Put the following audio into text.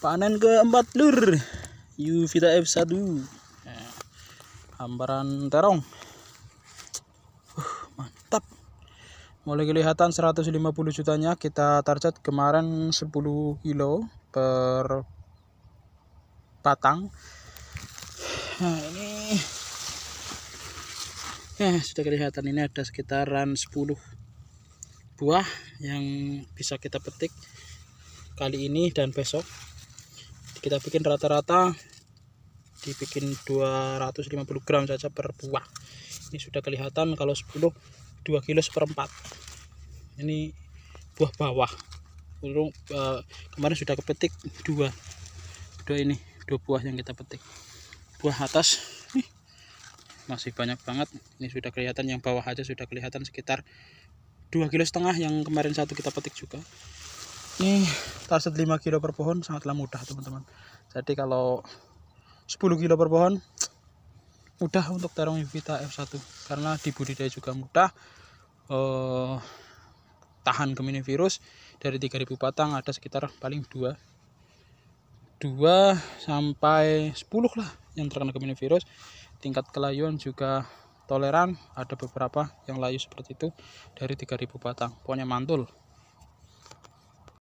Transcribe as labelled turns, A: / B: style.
A: panen keempat lur. Yuvita F1 nah, hamparan terong. Uh, mantap. Mulai kelihatan 150 jutanya. Kita target kemarin 10 kilo per batang. Nah ini. Ya sudah kelihatan ini ada sekitaran 10 buah yang bisa kita petik kali ini dan besok kita bikin rata-rata dibikin 250 gram saja per buah. Ini sudah kelihatan kalau 10 2 kilo seperempat. Ini buah bawah. Urung, uh, kemarin sudah kepetik dua. Dua ini dua buah yang kita petik. Buah atas. Nih, masih banyak banget. Ini sudah kelihatan yang bawah aja sudah kelihatan sekitar dua kilo setengah yang kemarin satu kita petik juga. Ini target 5 kilo per pohon sangatlah mudah teman-teman. Jadi kalau 10 kilo per pohon mudah untuk terong Vita F1 karena di budidaya juga mudah eh, tahan gemini virus. Dari 3000 batang ada sekitar paling 2 2 sampai 10 lah yang terkena gemini virus. Tingkat kelayuan juga toleran ada beberapa yang layu seperti itu dari 3000 batang. Pokoknya mantul